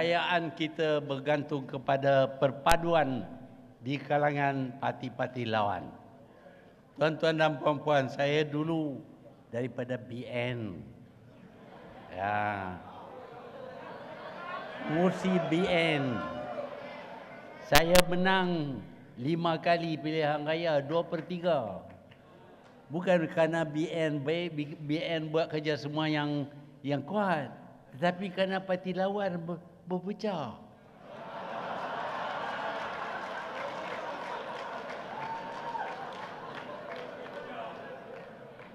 Kejayaan kita bergantung kepada perpaduan di kalangan parti-parti lawan. Tuan-tuan dan puan-puan, saya dulu daripada BN. Ya. Kursi BN. Saya menang lima kali pilihan raya, dua per tiga. Bukan kerana BN baik, BN buat kerja semua yang yang kuat. Tetapi kerana parti lawan ber, berpecah.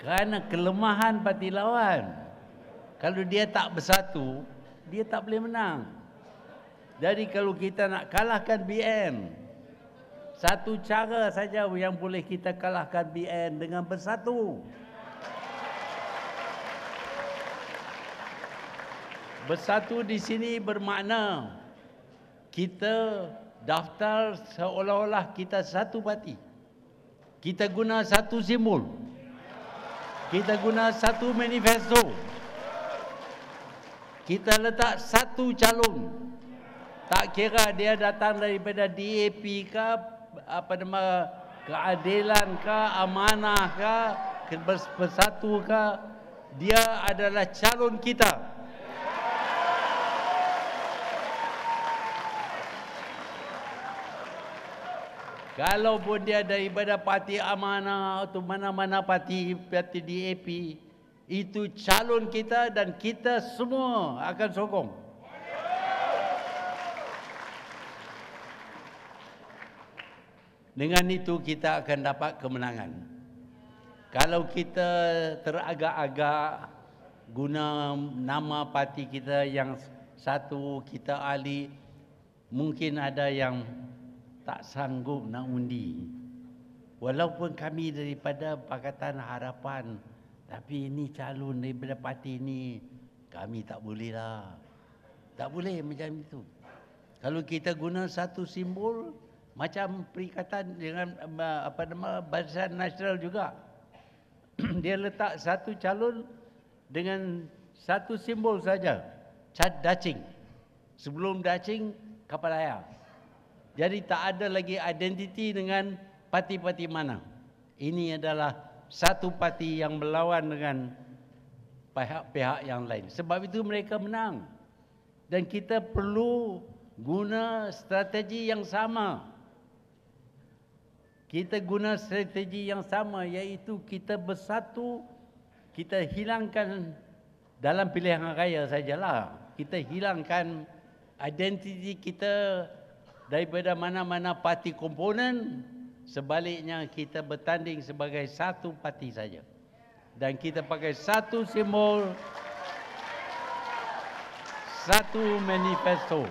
Kerana kelemahan parti lawan. Kalau dia tak bersatu, dia tak boleh menang. Jadi kalau kita nak kalahkan BN, satu cara saja yang boleh kita kalahkan BN dengan bersatu. Bersatu di sini bermakna kita daftar seolah-olah kita satu parti. Kita guna satu simbol. Kita guna satu manifesto. Kita letak satu calon. Tak kira dia datang daripada DAP ke apa nama keadilan ke amanah ke bersatu ke dia adalah calon kita. Kalau pun dia daripada parti amanah atau mana-mana parti, parti DAP, itu calon kita dan kita semua akan sokong. Dengan itu kita akan dapat kemenangan. Kalau kita teragak-agak guna nama parti kita yang satu kita ahli, mungkin ada yang tak sanggup nak undi. Walaupun kami daripada Pakatan Harapan, tapi ini calon daripada parti ini, kami tak boleh lah. Tak boleh macam itu. Kalau kita guna satu simbol, macam perikatan dengan apa nama Barisan Nasional juga. Dia letak satu calon dengan satu simbol saja. Cat dacing. Sebelum dacing, kapal air. Jadi tak ada lagi identiti dengan parti-parti mana. Ini adalah satu parti yang melawan dengan pihak-pihak yang lain. Sebab itu mereka menang. Dan kita perlu guna strategi yang sama. Kita guna strategi yang sama iaitu kita bersatu, kita hilangkan dalam pilihan raya sajalah. Kita hilangkan identiti kita daripada mana-mana parti komponen sebaliknya kita bertanding sebagai satu parti saja dan kita pakai satu simbol satu manifesto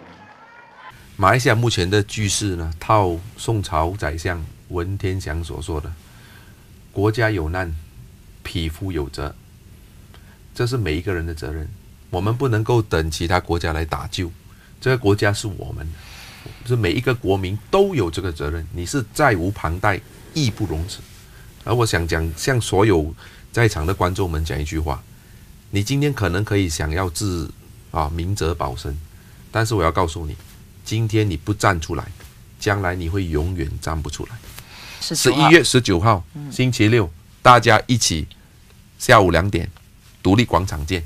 马来西亚目前的局势呢，套宋朝宰相文天祥所说的“国家有难，匹夫有责”，这是每一个人的责任。我们不能够等其他国家来打救，这个国家是我们的。是每一个国民都有这个责任，你是债无旁贷，义不容辞。而我想讲，向所有在场的观众们讲一句话：你今天可能可以想要自啊明哲保身，但是我要告诉你，今天你不站出来，将来你会永远站不出来。十一月十九号，星期六，大家一起下午两点，独立广场见。